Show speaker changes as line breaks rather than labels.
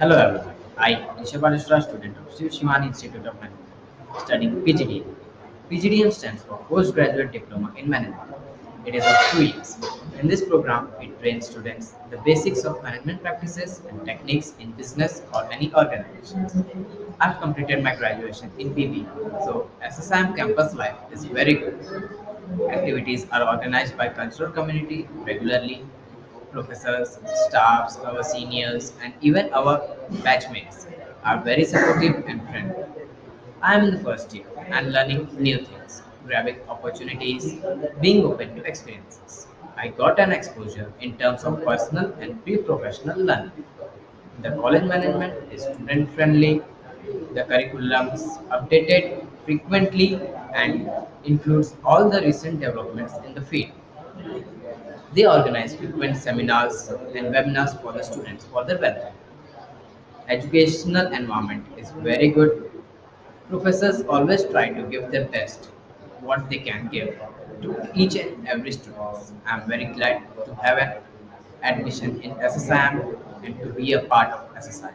Hello everyone, I am Ishabha student of Siva Sivani Institute of Management, studying PGDM. PGDM stands for Postgraduate Diploma in Management. It is of two years. In this program, we train students the basics of management practices and techniques in business or any organization. I've completed my graduation in BB, so SSIM campus life is very good. Activities are organized by cultural community regularly professors, staffs, our seniors, and even our batchmates are very supportive and friendly. I am in the first year and learning new things, grabbing opportunities, being open to experiences. I got an exposure in terms of personal and pre-professional learning. The college management is student friendly, the curriculums updated frequently and includes all the recent developments in the field. They organize frequent seminars and webinars for the students for their welfare. Educational environment is very good. Professors always try to give their best, what they can give to each and every student. I am very glad to have an admission in SSIM and to be a part of SSIM.